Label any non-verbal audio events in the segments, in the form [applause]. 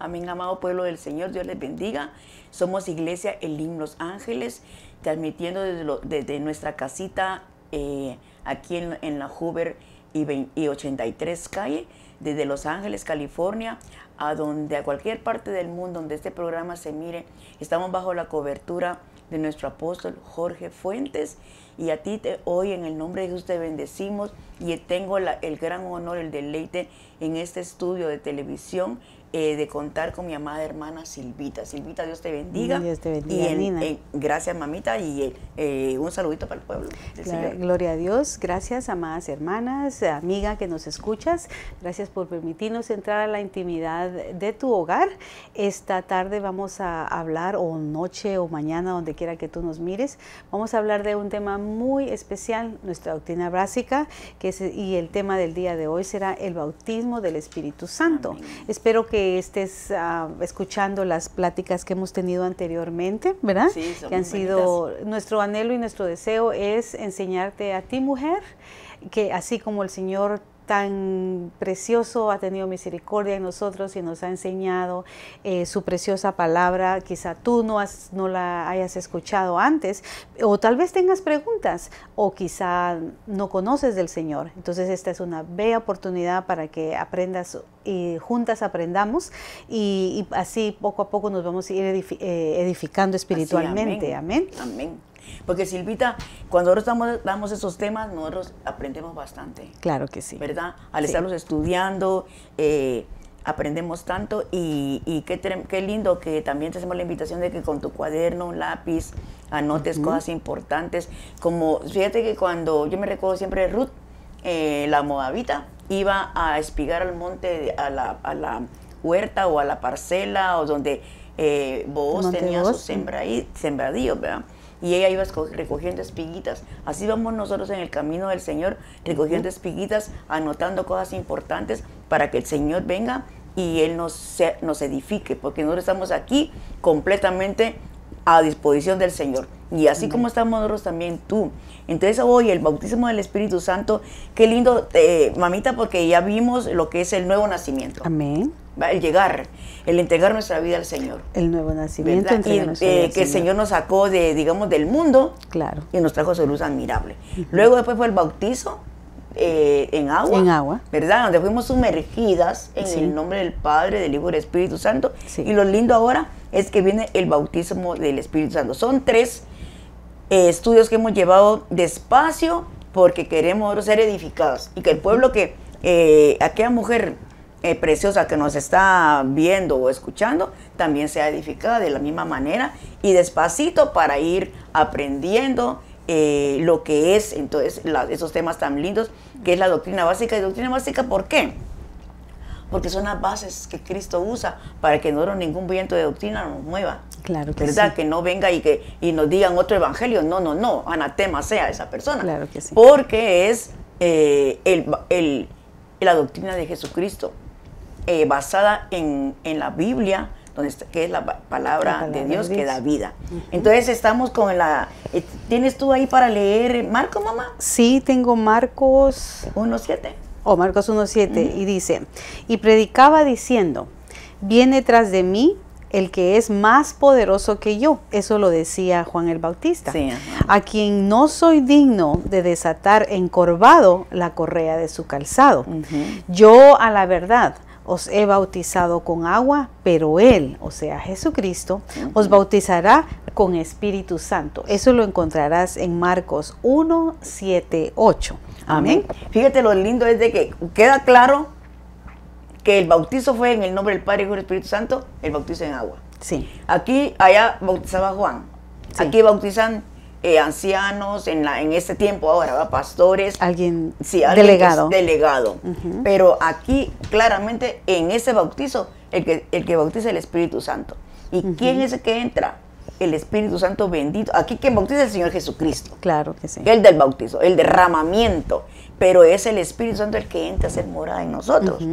Amén, amado pueblo del Señor, Dios les bendiga. Somos Iglesia El Los Ángeles, transmitiendo desde, nuestra casita eh, aquí en, la Hoover y, 83 calle, desde Los Ángeles, California, a donde a cualquier parte del mundo donde este programa se mire, estamos bajo la cobertura de nuestro apóstol Jorge Fuentes. Y a ti te, hoy en el nombre de Jesús te bendecimos y tengo el gran honor, el deleite en este estudio de televisión eh, de contar con mi amada hermana Silvita. Silvita, Dios te bendiga. Dios te bendiga, y gracias, mamita, y eh, un saludito para el pueblo. Gloria a Dios. Gracias, amadas hermanas, amiga que nos escuchas. Gracias por permitirnos entrar a la intimidad de tu hogar. Esta tarde vamos a hablar, o noche o mañana, donde quiera que tú nos mires, vamos a hablar de un tema muy especial, nuestra doctrina básica, que es, y el tema del día de hoy será el bautismo del Espíritu Santo. Espero que estés ah, escuchando las pláticas que hemos tenido anteriormente, ¿verdad? Sí, que han sido nuestro anhelo y nuestro deseo es enseñarte a ti mujer que así como el Señor tan precioso, ha tenido misericordia en nosotros y nos ha enseñado eh, su preciosa palabra. Quizá tú no, has, no la hayas escuchado antes, o tal vez tengas preguntas, o quizá no conoces del Señor. Entonces esta es una bella oportunidad para que aprendas y juntas aprendamos y, así poco a poco nos vamos a ir eh, edificando espiritualmente. amén. amén. Porque Silvita, cuando nosotros damos esos temas, nosotros aprendemos bastante. Claro que sí. ¿Verdad? Al estarlos estudiando, eh, aprendemos tanto y, qué, lindo que también te hacemos la invitación de que con tu cuaderno, un lápiz, anotes cosas importantes. Como, fíjate que cuando yo me recuerdo siempre de Ruth, eh, la moabita, iba a espigar al monte, a la, a la huerta o a la parcela o donde eh, tenía su sembradío, ¿verdad? Y ella iba recogiendo espiguitas. Así vamos nosotros en el camino del Señor, recogiendo espiguitas, anotando cosas importantes para que el Señor venga y Él nos, nos edifique, porque nosotros estamos aquí completamente a disposición del Señor. Y así como estamos nosotros también tú. Entonces hoy el bautismo del Espíritu Santo, qué lindo, eh, mamita, porque ya vimos lo que es el nuevo nacimiento. Amén el llegar, el entregar nuestra vida al Señor. El nuevo nacimiento. Y, eh, que el Señor nos sacó de, digamos, del mundo claro. y nos trajo su luz admirable. Luego después fue el bautizo eh, en agua. En agua. ¿Verdad? Donde fuimos sumergidas en el nombre del Padre, del Hijo y del Espíritu Santo. Y lo lindo ahora es que viene el bautismo del Espíritu Santo. Son tres eh, estudios que hemos llevado despacio porque queremos ser edificados y que el pueblo que aquella mujer eh, preciosa que nos está viendo o escuchando también sea edificada de la misma manera y despacito para ir aprendiendo eh, lo que es entonces esos temas tan lindos que es la doctrina básica. ¿Y doctrina básica por qué? Porque son las bases que Cristo usa para que no ningún viento de doctrina nos mueva. Claro que ¿verdad? Que no venga y que y nos digan otro evangelio. No, no, no. Anatema sea esa persona. Claro que sí. Porque es eh, el, la doctrina de Jesucristo. Eh, basada en, la Biblia, donde que es la palabra, de, Dios que da vida. Entonces estamos con la... Eh, ¿Tienes tú ahí para leer Marco, mamá? Sí, tengo Marcos... 1.7. O Marcos 1.7 y dice, y predicaba diciendo, viene tras de mí el que es más poderoso que yo. Eso lo decía Juan el Bautista. a quien no soy digno de desatar encorvado la correa de su calzado. Yo a la verdad os he bautizado con agua, pero Él, o sea, Jesucristo, os bautizará con Espíritu Santo. Eso lo encontrarás en Marcos 1, 7, 8. Amén. Fíjate lo lindo es de que queda claro que el bautizo fue en el nombre del Padre y del Espíritu Santo, el bautizo en agua. Sí. Aquí, allá bautizaba Juan. Aquí bautizan eh, ancianos en, la, en este tiempo ahora, ¿va? pastores. Alguien, delegado. delegado. Pero aquí claramente en ese bautizo, el que, el que bautiza el Espíritu Santo. ¿Y quién es el que entra? El Espíritu Santo bendito. Aquí quien bautiza es el Señor Jesucristo. Claro que sí. El del bautizo, el derramamiento. Pero es el Espíritu Santo el que entra a ser morada en nosotros.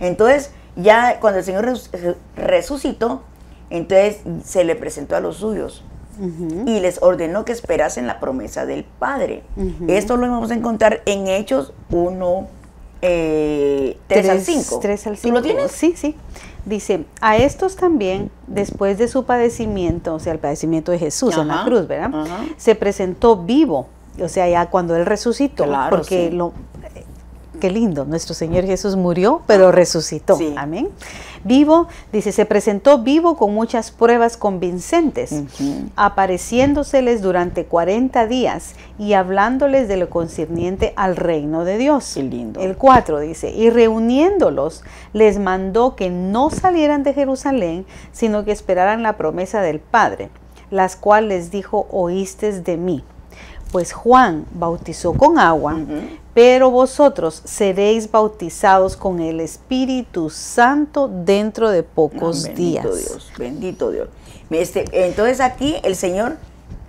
Entonces, ya cuando el Señor resucitó, entonces se le presentó a los suyos y les ordenó que esperasen la promesa del Padre. Esto lo vamos a encontrar en Hechos 1, 3, eh, al 5. al 5. ¿Tú lo tienes? Sí, sí. Dice, a estos también, después de su padecimiento, o sea, el padecimiento de Jesús en la cruz, ¿verdad? ajá. Se presentó vivo, o sea, ya cuando Él resucitó, Claro, porque sí. lo... Qué lindo, nuestro Señor Jesús murió, pero resucitó. Sí. Amén. Vivo, dice, se presentó vivo con muchas pruebas convincentes, apareciéndoseles durante 40 días y hablándoles de lo concerniente al reino de Dios. Qué lindo. El 4 dice, y reuniéndolos, les mandó que no salieran de Jerusalén, sino que esperaran la promesa del Padre, las cuales les dijo, oístes de mí. Pues Juan bautizó con agua. Pero vosotros seréis bautizados con el Espíritu Santo dentro de pocos Ah, bendito días. Dios, bendito Dios. Este, entonces aquí el Señor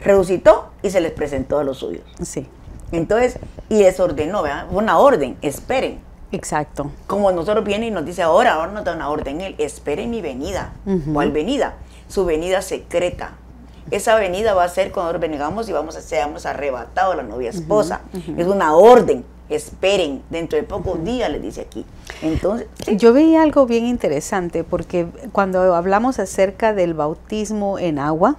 resucitó y se les presentó a los suyos. Sí, Entonces, y les ordenó, ¿verdad? Fue una orden, esperen. exacto. Como nosotros viene y nos dice ahora, ahora nos da una orden, él, esperen mi venida. Ujú. ¿Cuál venida? Su venida secreta. Esa venida va a ser cuando vengamos y vamos a seamos arrebatados la novia esposa. Es una orden. Esperen, dentro de pocos días, les dice aquí. Entonces, sí, Yo veía algo bien interesante porque cuando hablamos acerca del bautismo en agua,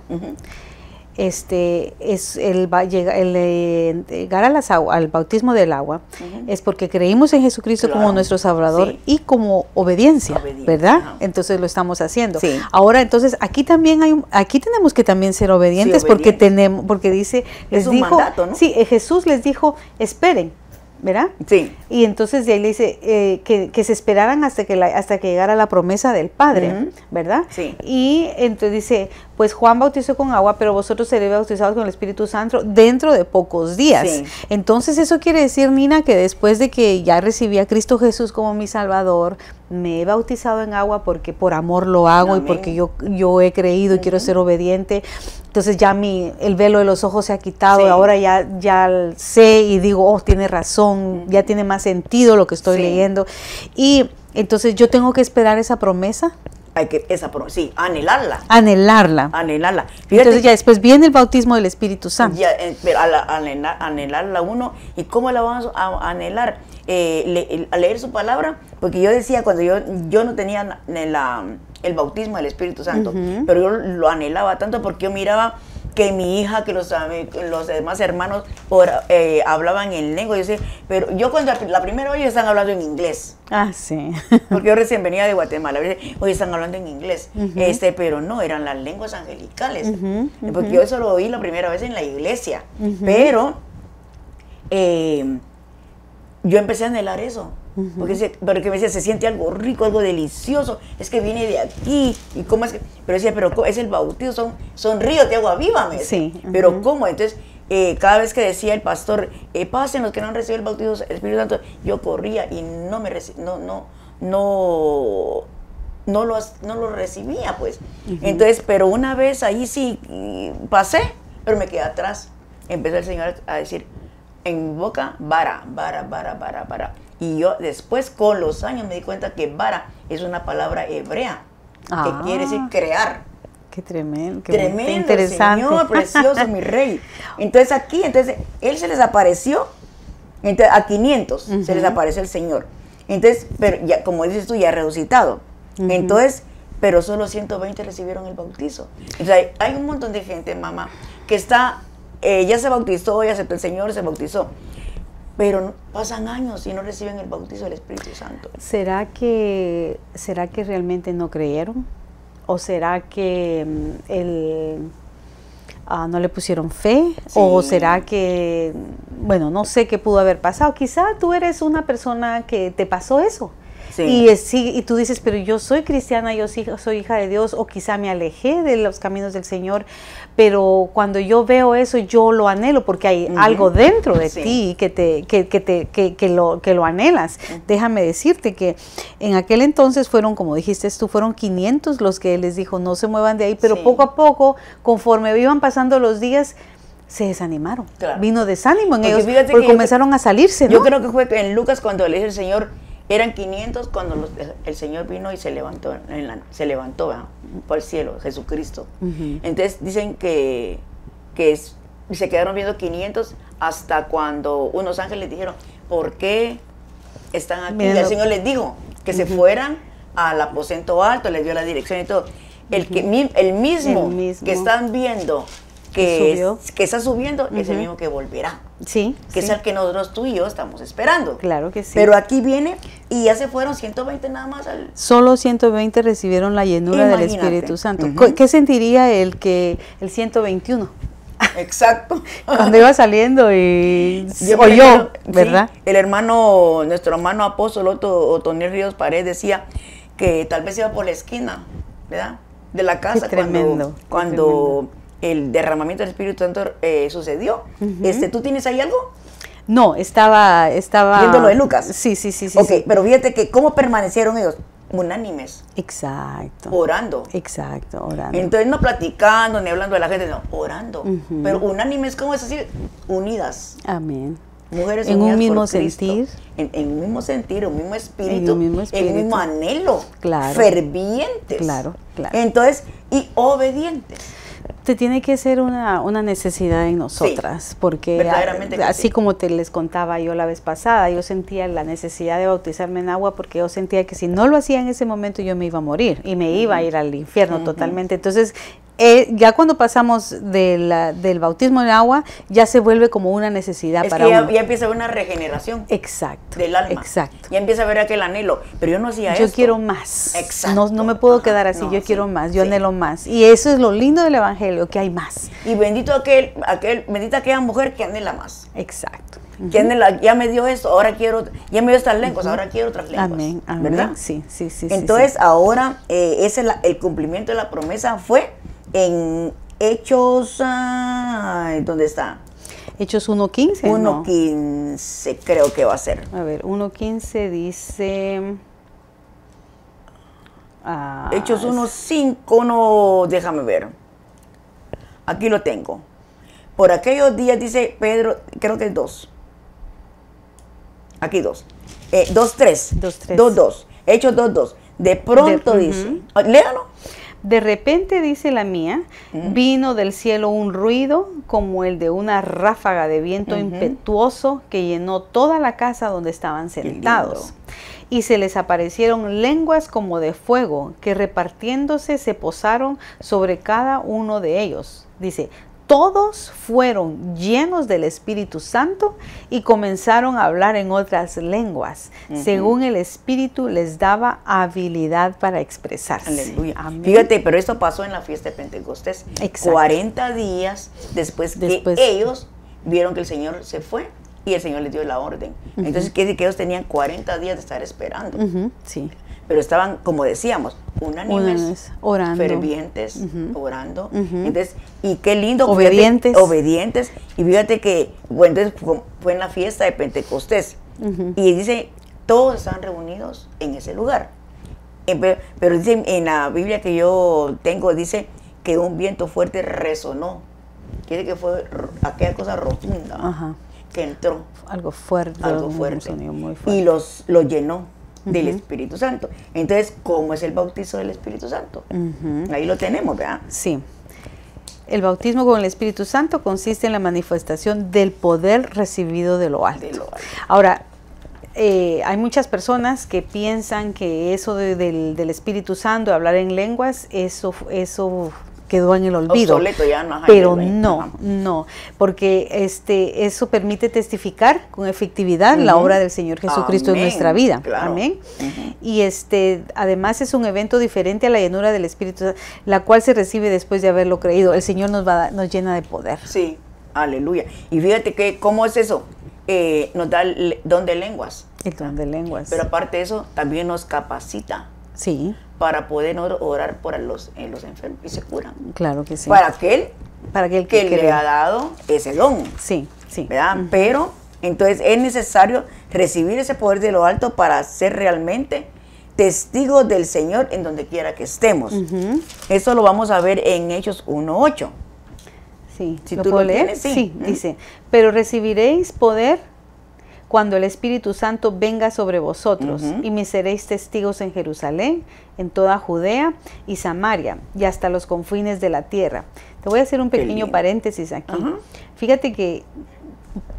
este es el, va- llega- el, eh, llegar a las agua- al bautismo del agua es porque creímos en Jesucristo como nuestro Salvador sí. y como obediencia, Obediencia, ¿verdad? Entonces lo estamos haciendo. Sí. Ahora entonces aquí también hay un- aquí tenemos que también ser obedientes porque tenemos porque dice les dijo mandato, ¿no? sí eh, Jesús les dijo esperen, ¿verdad? sí. Y entonces de ahí le dice eh, que, que se esperaran hasta que, la- hasta que llegara la promesa del Padre. ¿verdad? Sí. Y entonces dice, pues Juan bautizó con agua, pero vosotros seréis bautizados con el Espíritu Santo dentro de pocos días. Sí. Entonces eso quiere decir, Nina, que después de que ya recibí a Cristo Jesús como mi Salvador, me he bautizado en agua porque por amor lo hago y porque yo, yo he creído y quiero ser obediente. Entonces ya mi, el velo de los ojos se ha quitado Sí. y ahora ya, ya sé y digo, oh, tiene razón, ya tiene más sentido lo que estoy Sí. leyendo. Y entonces yo tengo que esperar esa promesa, Hay que, esa, sí, anhelarla. anhelarla. Anhelarla. Fíjate Entonces ya después viene el bautismo del Espíritu Santo. ya, eh, pero a la- anhelar- anhelarla uno, ¿y cómo la vamos a anhelar? Eh, le- a leer su palabra, porque yo decía cuando yo, yo no tenía la- la- el bautismo del Espíritu Santo, pero yo lo anhelaba tanto porque yo miraba que mi hija, que los, los demás hermanos ora- eh, hablaban en lengua, yo decía, pero yo cuando la primera vez están hablando en inglés, Ah, sí. porque yo recién venía de Guatemala, hoy están hablando en inglés, este, pero no, eran las lenguas angelicales, porque yo eso lo oí la primera vez en la iglesia, pero eh, yo empecé a anhelar eso, porque, se- porque me decía, se siente algo rico, algo delicioso, es que viene de aquí, y cómo es que, pero decía, pero co- es el bautizo, son, son ríos de agua viva, me decía. Sí, pero ujú. ¿cómo? Entonces, eh, cada vez que decía el pastor, eh, pasen los que no han recibido el bautismo del Espíritu Santo, yo corría y no me no, no, no, no lo, no lo recibía, pues. Entonces, pero una vez ahí sí pasé, pero me quedé atrás. Empezó el Señor a decir, en boca, vara, vara, vara, vara, vara. Y yo después, con los años, me di cuenta que vara es una palabra hebrea, Ah. que quiere decir crear. Qué tremendo, qué Tremendo, interesante. Señor, precioso, mi rey. [laughs] Entonces aquí, entonces, él se les apareció, entonces, a 500 se les apareció el Señor. Entonces, pero ya, como dices tú, ya resucitado. Entonces, pero solo 120 recibieron el bautizo. Hay un montón de gente, mamá, que está, eh, ya se bautizó, ya aceptó el Señor, se bautizó. Pero pasan años y no reciben el bautizo del Espíritu Santo. ¿Será que, ¿Será que realmente no creyeron? ¿O será que mm, el, ah, no le pusieron fe? ¿O será que, bueno, no sé qué pudo haber pasado? Quizá tú eres una persona que te pasó eso. Sí. Y, es- sí, y tú dices, pero yo soy cristiana, yo sí- soy hija de Dios, o quizá me alejé de los caminos del Señor, pero cuando yo veo eso, yo lo anhelo porque hay algo dentro de Sí. ti que, te, que, que te, que, que lo, que lo anhelas. Déjame decirte que en aquel entonces fueron, como dijiste tú, fueron 500 los que él les dijo, no se muevan de ahí, pero Sí. poco a poco, conforme iban pasando los días, se desanimaron. Claro. Vino desánimo en Porque ellos porque comenzaron a salirse, ¿no? Yo creo que fue en Lucas cuando le dice el Señor, eran 500 cuando los- el Señor vino y se levantó, en la- se levantó ¿verdad? por el cielo, Jesucristo. Entonces dicen que, que es- se quedaron viendo 500 hasta cuando unos ángeles dijeron, ¿por qué están aquí? Y el Señor les dijo que se fueran al aposento alto, les dio la dirección y todo. El, que, el, mismo, El mismo. que están viendo que, es- que está subiendo es el mismo que volverá. Sí. Que sí. es el que nosotros tú y yo estamos esperando. Claro que sí. Pero aquí viene y ya se fueron 120 nada más al... Solo 120 recibieron la llenura del. Espíritu Santo. ¿Qué sentiría el que el 121? Exacto. [laughs] Cuando iba saliendo y Yo o yo, sí, ¿verdad? el hermano, nuestro hermano apóstol Otto, Otoniel Ríos Pared decía que tal vez iba por la esquina, ¿verdad? De la casa Qué tremendo, cuando el derramamiento del Espíritu Santo eh, sucedió. este, ¿Tú tienes ahí algo? No, estaba estaba Viendo lo de Lucas. Sí, sí, sí, sí. ok, sí. pero fíjate que cómo permanecieron ellos, unánimes, Exacto. orando. Exacto, orando. Entonces no platicando ni hablando de la gente, no, orando. Pero unánimes, ¿cómo es así? Unidas. Amén. Mujeres En un unidas por mismo sentir. En, en un mismo sentir, un mismo espíritu. En un mismo En un mismo espíritu. anhelo. Claro. Fervientes. Claro, claro. Entonces, y obedientes. Te tiene que ser una, una necesidad en nosotras, porque verdaderamente a- así sí. como te les contaba yo la vez pasada, yo sentía la necesidad de bautizarme en agua porque yo sentía que si no lo hacía en ese momento yo me iba a morir y me iba a ir al infierno totalmente. Entonces, eh, ya cuando pasamos de la- del bautismo en agua, ya se vuelve como una necesidad Es para que ya, uno. ya empieza una regeneración Exacto. del alma. Exacto. Ya empieza a ver aquel anhelo. Pero yo no hacía Yo esto. quiero más. Exacto. No, no me puedo Ajá. quedar así. No, yo sí, quiero más. Yo sí. anhelo más. Y eso es lo lindo del evangelio, que hay más. Y bendito aquel, aquel, bendita aquella mujer que anhela más. Exacto. Que anhela, ya me dio esto, ahora quiero, ya me dio estas lenguas, ahora quiero otras lenguas. Amén. Amén. ¿Verdad? Sí, sí, sí. sí, Entonces sí. ahora eh, ese la- el cumplimiento de la promesa fue en Hechos, ay, ¿dónde está? Hechos 1.15. ¿no? 1.15 creo que va a ser. A ver, 1.15 dice. ah, Hechos 1.5, no, déjame ver. Aquí lo tengo. Por aquellos días dice Pedro, creo que es 2. Aquí 2. Eh, 2.3. 2:3. 2.2. Hechos 2.2. De pronto De- dice. Ah, Léalo. De repente, dice la mía, vino del cielo un ruido como el de una ráfaga de viento impetuoso que llenó toda la casa donde estaban sentados. Y se les aparecieron lenguas como de fuego que repartiéndose se posaron sobre cada uno de ellos. Dice, todos fueron llenos del Espíritu Santo y comenzaron a hablar en otras lenguas, según el Espíritu les daba habilidad para expresarse. Aleluya. Amén. Fíjate, pero esto pasó en la fiesta de Pentecostés. Exacto. 40 días después, Después. que ellos vieron que el Señor se fue y el Señor les dio la orden. Entonces, quiere decir que ellos tenían 40 días de estar esperando. Sí. Pero estaban, como decíamos, unánimes, orando. fervientes, orando. Entonces, y qué lindo. fíjate, Obedientes. obedientes. Y fíjate que, bueno, entonces fue, fue en la fiesta de Pentecostés. Y dice, todos están reunidos en ese lugar. En pe- Pero dice, en la Biblia que yo tengo, dice que un viento fuerte resonó. Quiere que fue aquella cosa rotunda Ajá. Que entró Algo fuerte. algo un fuerte sonido muy fuerte. y los lo llenó del. Espíritu Santo. Entonces, ¿cómo es el bautizo del Espíritu Santo? Ahí lo tenemos, ¿verdad? Sí. El bautismo con el Espíritu Santo consiste en la manifestación del poder recibido de lo alto. De lo alto. Ahora, eh, hay muchas personas que piensan que eso de- del, del Espíritu Santo, hablar en lenguas, eso, eso quedó en el olvido. Obsoleto ya no. Pero no, no, porque este eso permite testificar con efectividad la obra del Señor Jesucristo en nuestra vida. claro. Amén. Y este además es un evento diferente a la llenura del Espíritu, Santo, la cual se recibe después de haberlo creído. El Señor nos va nos llena de poder. Sí, aleluya. Y fíjate que, ¿cómo es eso? Eh, nos da el don de lenguas. El don de lenguas. Pero aparte de eso, también nos capacita sí, para poder or- orar por los, eh, los enfermos y se curan. claro que sí. Para aquel Para aquel que que le ha dado ese don. Sí, sí. ¿verdad? Pero entonces es necesario recibir ese poder de lo alto para ser realmente testigos del Señor en donde quiera que estemos. Eso lo vamos a ver en Hechos 1.8. Sí, Si ¿lo tú puedo lo leer? tienes, sí. sí, Mm. dice, pero recibiréis poder cuando el Espíritu Santo venga sobre vosotros y me seréis testigos en Jerusalén, en toda Judea y Samaria y hasta los confines de la tierra. Te voy a hacer un pequeño paréntesis aquí. Fíjate que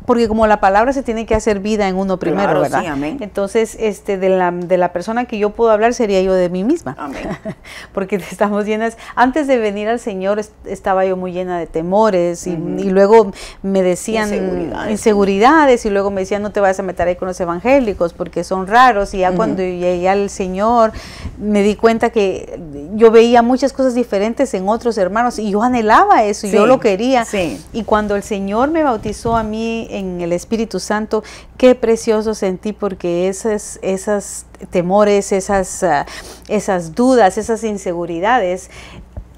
porque como la palabra se tiene que hacer vida en uno primero, Claro, ¿verdad? sí, amén. Entonces, este, de la, de la persona que yo puedo hablar sería yo de mí misma. Amén. [laughs] porque estamos llenas, antes de venir al Señor est- estaba yo muy llena de temores y, y luego me decían Inseguridades. inseguridades, y luego me decían no te vayas a meter ahí con los evangélicos porque son raros y ya cuando llegué al Señor me di cuenta que yo veía muchas cosas diferentes en otros hermanos y yo anhelaba eso, y yo Sí, lo quería. sí. Y cuando el Señor me bautizó a mí en el Espíritu Santo, qué precioso sentí porque esas, esas temores, esas, ah, esas dudas, esas inseguridades,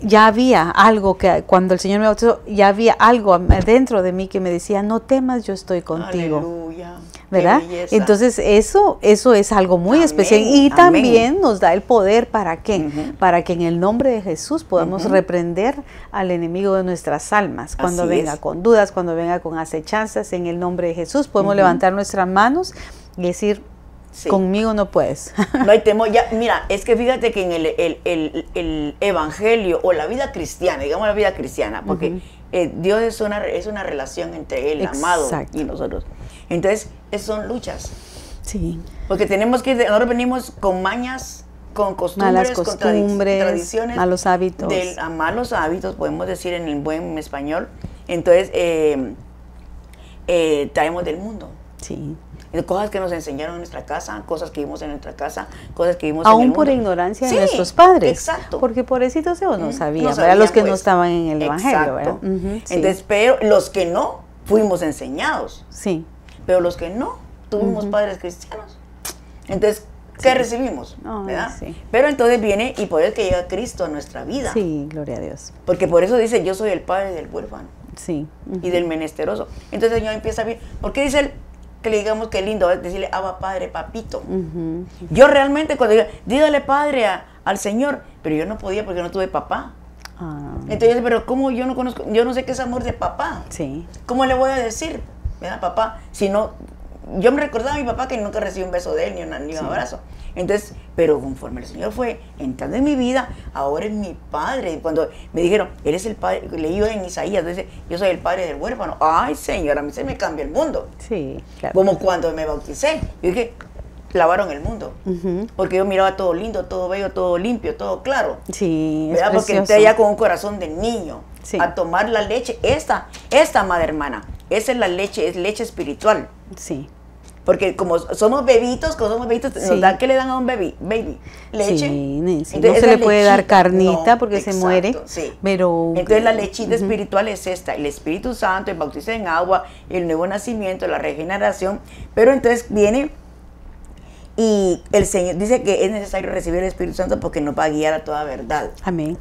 ya había algo que cuando el Señor me bautizó, ya había algo dentro de mí que me decía, no temas, yo estoy contigo. Aleluya. ¿verdad? Entonces eso, eso es algo muy Amén, especial y amén. también nos da el poder para qué, para que en el nombre de Jesús podamos reprender al enemigo de nuestras almas cuando Así venga es. con dudas, cuando venga con acechanzas, en el nombre de Jesús podemos levantar nuestras manos y decir Sí. conmigo no puedes. No hay temor. Ya, mira, es que fíjate que en el, el- el- el evangelio o la vida cristiana, digamos la vida cristiana, porque eh, Dios es una, es una relación entre Él, amado, Exacto. y nosotros. Entonces, es- son luchas. sí. Porque tenemos que, nosotros venimos con mañas, con costumbres, Malas con tradiciones. malos hábitos. del- a malos hábitos, podemos decir en el buen español. Entonces, eh, eh, traemos del mundo. Sí. Cosas que nos enseñaron en nuestra casa, cosas que vimos en nuestra casa, cosas que vimos en el Aún mundo. por ignorancia Sí, de nuestros padres. Exacto. Porque pobrecitos ellos no sabían, no sabían, Los que no pues. estaban en el Evangelio. ¿verdad? Entonces, pero los que no, fuimos enseñados. sí. Pero los que no, tuvimos padres cristianos. Entonces, ¿qué recibimos? Ay, ¿Verdad? sí. Pero entonces viene y por eso es que llega Cristo a nuestra vida. Sí, gloria a Dios. Porque por eso dice, yo soy el padre del huérfano Sí. y del menesteroso. Entonces el Señor empieza a ver, ¿por qué dice él que le digamos que lindo es decirle, Abba Padre, papito? Ujú. Yo realmente cuando diga, dígale padre a- al Señor, pero yo no podía porque no tuve papá. Ah, Entonces, pero ¿cómo yo no conozco, yo no sé qué es amor de papá? sí. ¿Cómo le voy a decir, ¿verdad, papá? Si no, yo me recordaba a mi papá que nunca recibí un beso de él ni, una- ni un abrazo. Entonces, pero conforme el Señor fue entrando en mi vida, ahora es mi padre. Y cuando me dijeron, Él es el padre, leí yo en Isaías, dice, yo soy el padre del huérfano. Ay, Señor, a mí se me cambia el mundo. Sí, claro. Como cuando me bauticé. Yo dije, lavaron el mundo. Porque yo miraba todo lindo, todo bello, todo limpio, todo claro. Sí, es ¿verdad? Porque precioso. entré ya con un corazón de niño Sí. a tomar la leche. Esta, esta, madre hermana, esa es la leche, es leche espiritual. Sí. Porque como somos bebitos, como somos bebitos, Sí. nos dan, ¿qué le dan a un baby? Baby, leche. Sí, Nancy, Entonces, no se le puede dar carnita no, porque se muere, sí. pero Entonces la lechita espiritual es esta, el Espíritu Santo, el bautizo en agua, el nuevo nacimiento, la regeneración. Pero entonces viene y el Señor dice que es necesario recibir el Espíritu Santo porque nos va a guiar a toda verdad. Amén.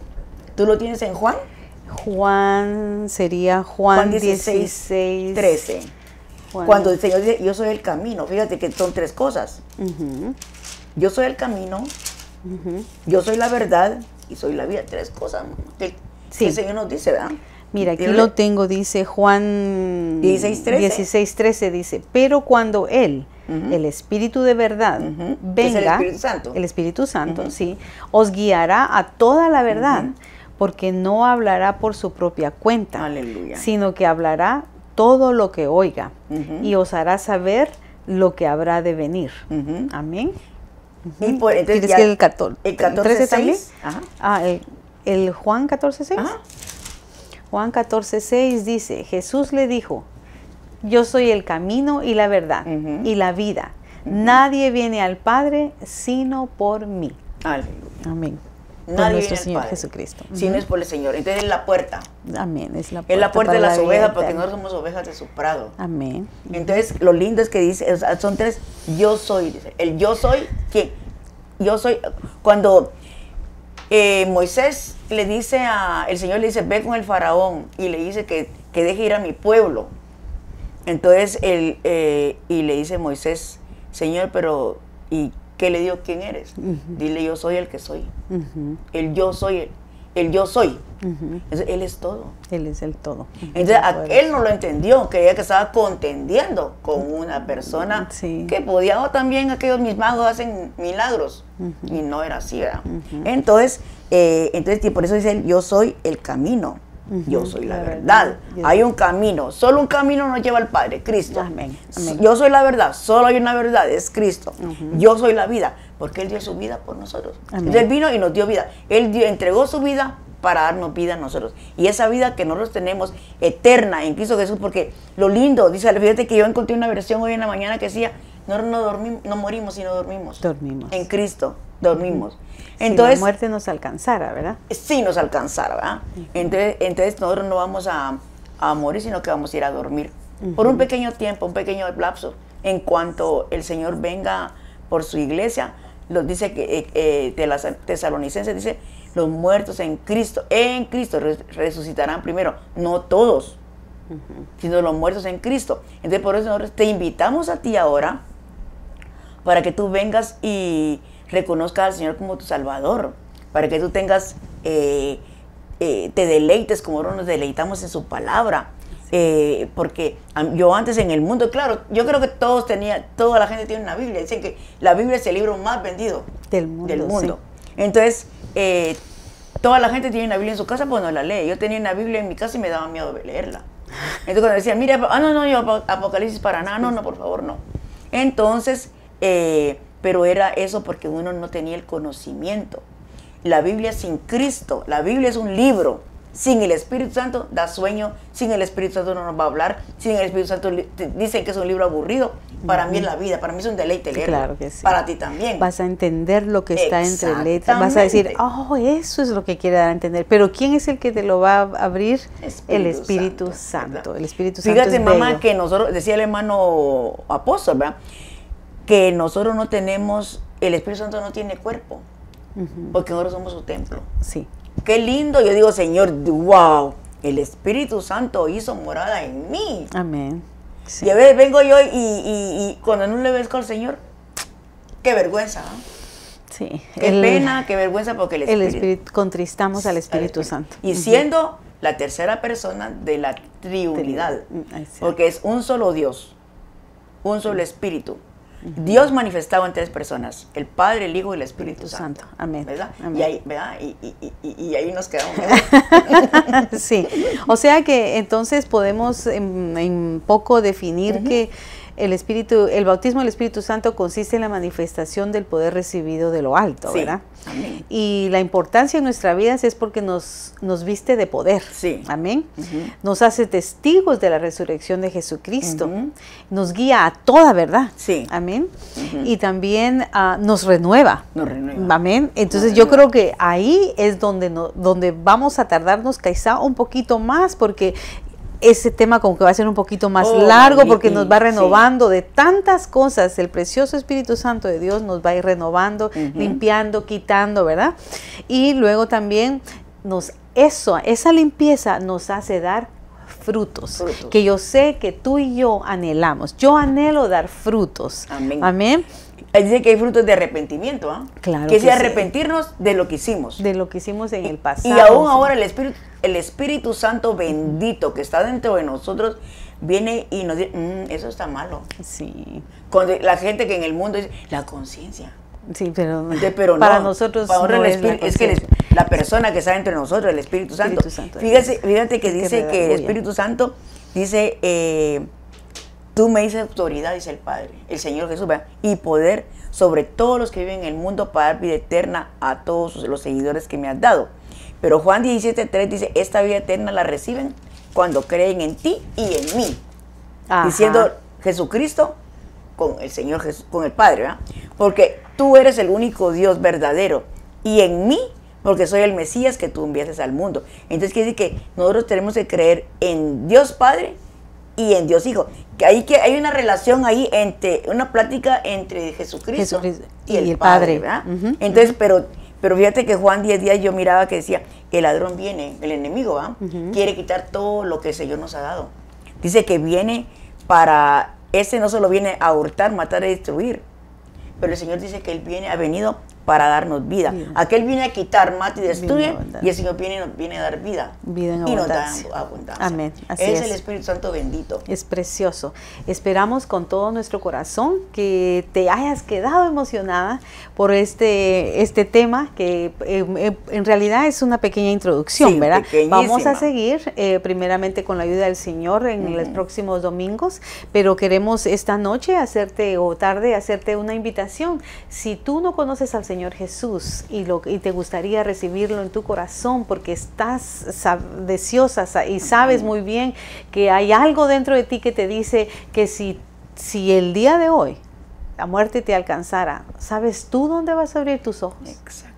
¿Tú lo tienes en Juan? Juan sería Juan, Juan 16, 16, 13. Cuando el Señor dice, yo soy el camino, fíjate que son tres cosas. Yo soy el camino, yo soy la verdad y soy la vida. Tres cosas que, Sí. el Señor nos dice, ¿verdad? Mira, aquí Dile- lo tengo, dice Juan 16:13. 16:13 dice, pero cuando Él, el Espíritu de verdad, venga, Es el Espíritu Santo. el Espíritu Santo, sí, os guiará a toda la verdad, porque no hablará por su propia cuenta, Aleluya. sino que hablará todo lo que oiga Ujú. y os hará saber lo que habrá de venir. Ujú. Amén. Y por, entonces ¿Quieres ya- que el 14, el 14, 13 también? Ajá. Ah, el, el Juan 14:6. Ajá. Juan 14:6 dice, Jesús le dijo, yo soy el camino y la verdad Ujú. y la vida. Nadie viene al Padre sino por mí. Aleluya. Amén. Nadie nuestro viene al Señor Padre Jesucristo. Si no es por el Señor. Entonces es la puerta. Amén. Es la puerta, Es la puerta de las la ovejas porque nosotros somos ovejas de su prado. Amén. Entonces, lo lindo es que dice, son tres, yo soy, dice. El yo soy, ¿quién? Yo soy, cuando eh, Moisés le dice a, el Señor le dice, ve con el faraón y le dice que, que deje ir a mi pueblo. Entonces, él, eh, y le dice Moisés, Señor, pero, ¿y qué le dio quién eres? Dile, yo soy el que soy. El yo soy, el, el yo soy. Entonces, él es todo. Él es el todo. Entonces aquel no lo entendió, creía que estaba contendiendo con una persona Sí. que podía, o también aquellos mis magos hacen milagros. Y no era así, ¿verdad? Entonces, eh, entonces y por eso dice yo soy el camino. Yo soy la, verdad. Hay un camino, solo un camino nos lleva al Padre, Cristo. Amén. Yo soy la verdad, solo hay una verdad, es Cristo. Yo soy la vida, porque Él dio su vida por nosotros. Él vino y nos dio vida. Él entregó su vida para darnos vida a nosotros. Y esa vida que nosotros tenemos eterna en Cristo Jesús, porque lo lindo, dice, fíjate que yo encontré una versión hoy en la mañana que decía, no, no, dormimos, no morimos, sino dormimos. Dormimos. En Cristo, dormimos. Entonces, si la muerte nos alcanzara, ¿verdad? Sí, nos alcanzara, ¿verdad? entonces, entonces nosotros no vamos a, morir, sino que vamos a ir a dormir. Por un pequeño tiempo, un pequeño lapso. En cuanto el Señor venga por su iglesia, nos dice que eh, eh, de las tesalonicenses dice, los muertos en Cristo, en Cristo resucitarán primero, no todos, sino los muertos en Cristo. Entonces por eso nosotros te invitamos a ti ahora para que tú vengas y reconozcas al Señor como tu Salvador, para que tú tengas, eh, eh, te deleites como nosotros nos deleitamos en su palabra. Eh, porque yo antes en el mundo, claro, yo creo que todos tenían, toda la gente tiene una Biblia. Dicen que la Biblia es el libro más vendido del mundo. Entonces, toda la gente tiene una Biblia en su casa, pues no la lee. Yo tenía una Biblia en mi casa y me daba miedo de leerla. Entonces cuando decían, mira, ah, no, no, yo Apocalipsis para nada, no, no, por favor, no. Entonces, pero era eso porque uno no tenía el conocimiento. La Biblia sin Cristo, la Biblia es un libro. Sin el Espíritu Santo da sueño, sin el Espíritu Santo no nos va a hablar, sin el Espíritu Santo dicen que es un libro aburrido. Para mí es la vida, para mí es un deleite leerlo. Claro que sí. Para ti también. Vas a entender lo que está entre letras, vas a decir, oh, eso es lo que quiere dar a entender. Pero ¿quién es el que te lo va a abrir? el Espíritu Santo. El Espíritu Santo. Fíjate, mamá, que nosotros, decía el hermano apóstol, ¿verdad? Que nosotros no tenemos, el Espíritu Santo no tiene cuerpo, porque nosotros somos su templo. Sí. Qué lindo, yo digo, Señor, wow, el Espíritu Santo hizo morada en mí. Amén. Y a veces vengo yo y, cuando no le ves con el Señor, qué vergüenza. Sí. Qué pena, qué vergüenza porque el Espíritu, el espíritu contristamos al Espíritu, Santo. Y siendo la tercera persona de la Trinidad, porque es un solo Dios, un solo Espíritu Dios manifestado en tres personas, el Padre, el Hijo y el Espíritu Santo. Amén. ¿Verdad? Y, ahí, ¿verdad? Y, ahí nos quedamos. [laughs] sí, o sea que entonces podemos en, poco definir que el Espíritu, el bautismo del Espíritu Santo consiste en la manifestación del poder recibido de lo alto, ¿verdad? Amén. Y la importancia en nuestra vida es porque nos, nos viste de poder. Sí. Amén. Nos hace testigos de la resurrección de Jesucristo. Nos guía a toda verdad. Sí. Amén. Y también ah, nos renueva. Nos renueva. Amén. Entonces yo creo que ahí es donde, no, donde vamos a tardarnos quizá un poquito más porque ese tema como que va a ser un poquito más oh, largo porque nos va renovando de tantas cosas. El precioso Espíritu Santo de Dios nos va a ir renovando, limpiando, quitando, ¿verdad? Y luego también nos eso, esa limpieza nos hace dar frutos, que yo sé que tú y yo anhelamos. Yo anhelo dar frutos. Amén. Amén. Dice que hay frutos de arrepentimiento, ¿ah? Claro. Que, es arrepentirnos de lo que hicimos. De lo que hicimos en el pasado. Y aún ahora el Espíritu, el Espíritu Santo bendito que está dentro de nosotros viene y nos dice, mm, eso está malo. Sí. Cuando la gente que en el mundo dice, la conciencia. Sí, pero, pero para nosotros es, que la persona que está entre nosotros, el Espíritu Santo. fíjate, fíjate que dice que, el Espíritu Santo dice, eh, tú me dices autoridad, dice el Padre, el Señor Jesús, y poder sobre todos los que viven en el mundo para dar vida eterna a todos los seguidores que me has dado. Pero Juan 17.3 dice, esta vida eterna la reciben cuando creen en ti y en mí. Diciendo Jesucristo con el Señor Jesús, con el Padre, ¿verdad? Porque tú eres el único Dios verdadero y en mí, porque soy el Mesías que tú enviaste al mundo. Entonces quiere decir que nosotros tenemos que creer en Dios Padre y en Dios Hijo. Que hay, que hay una relación ahí entre, una plática entre Jesucristo, y, el, Padre. Entonces, pero pero fíjate que Juan 10 días yo miraba que decía, el ladrón viene, el enemigo, ¿va? Quiere quitar todo lo que el Señor nos ha dado. Dice que viene para, ese no solo viene a hurtar, matar y destruir, pero el Señor dice que Él viene, ha venido para darnos vida. Vida. Aquel viene a quitar, mata y destruye, abundancia. y el Señor viene, viene a dar vida. Vida en y nos da abundancia. abundancia. Amén. Así es, es. el Espíritu Santo bendito. Es precioso. Esperamos con todo nuestro corazón que te hayas quedado emocionada por este, este tema que eh, eh, en realidad es una pequeña introducción, Sí, ¿verdad? Vamos a seguir eh, primeramente con la ayuda del Señor en los próximos domingos, pero queremos esta noche hacerte o tarde hacerte una invitación. Si tú no conoces al Señor Jesús y, lo, y te gustaría recibirlo en tu corazón porque estás sa- deseosa sa- y sabes muy bien que hay algo dentro de ti que te dice que si, si el día de hoy la muerte te alcanzara, ¿sabes tú dónde vas a abrir tus ojos? Exactamente.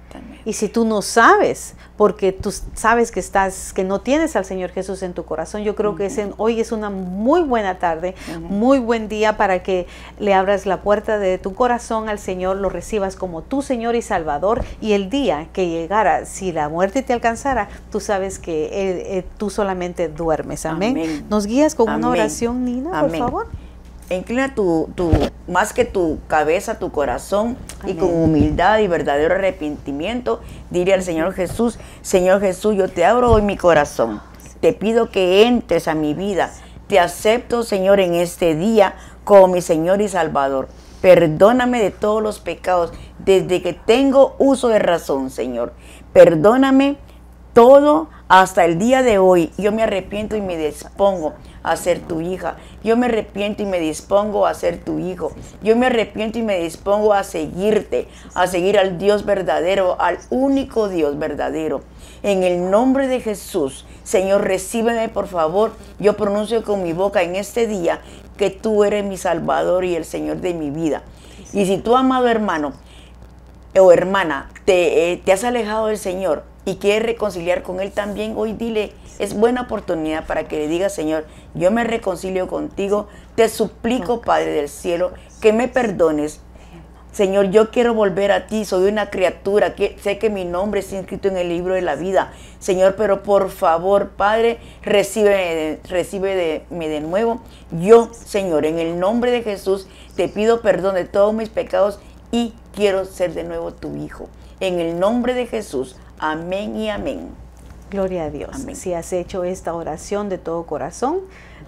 Y si tú no sabes, porque tú sabes que estás, que no tienes al Señor Jesús en tu corazón, yo creo que es en- hoy es una muy buena tarde, muy buen día para que le abras la puerta de tu corazón al Señor, lo recibas como tu Señor y Salvador, y el día que llegara, si la muerte te alcanzara, tú sabes que eh, eh, tú solamente duermes. Amén. Amén. ¿Nos guías con una oración, Nina, Amén. por favor? Inclina tu, tu, más que tu cabeza, tu corazón, y con humildad y verdadero arrepentimiento, diré al Señor Jesús, Señor Jesús, yo te abro hoy mi corazón. Te pido que entres a mi vida. Te acepto, Señor, en este día como mi Señor y Salvador. Perdóname de todos los pecados desde que tengo uso de razón, Señor. Perdóname todo hasta el día de hoy. Yo me arrepiento y me dispongo a ser tu hija. Yo me arrepiento y me dispongo a ser tu hijo. Yo me arrepiento y me dispongo a seguirte, a seguir al Dios verdadero, al único Dios verdadero. En el nombre de Jesús, Señor, recíbeme por favor. Yo pronuncio con mi boca en este día que tú eres mi Salvador y el Señor de mi vida. Y si tú, amado hermano, o hermana, te, eh, te has alejado del Señor y quieres reconciliar con Él también, hoy dile, es buena oportunidad para que le digas, Señor, yo me reconcilio contigo, te suplico, Padre del cielo, que me perdones. Señor, yo quiero volver a ti, soy una criatura, que sé que mi nombre está inscrito en el libro de la vida. Señor, pero por favor, Padre, recibe, recibe de mí de nuevo. Yo, Señor, en el nombre de Jesús, te pido perdón de todos mis pecados y quiero ser de nuevo tu hijo. En el nombre de Jesús, amén y amén. Gloria a Dios. Amén. Si has hecho esta oración de todo corazón,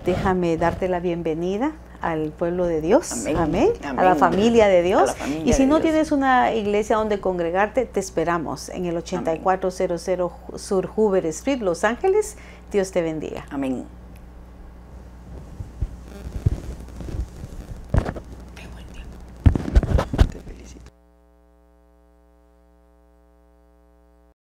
déjame darte la bienvenida al pueblo de Dios. Amén. Amén. Amén. A la familia de Dios. familia y si no Dios. tienes una iglesia donde congregarte, te esperamos en el 8400 Sur Hoover Street, Los Ángeles. Dios te bendiga. Amén.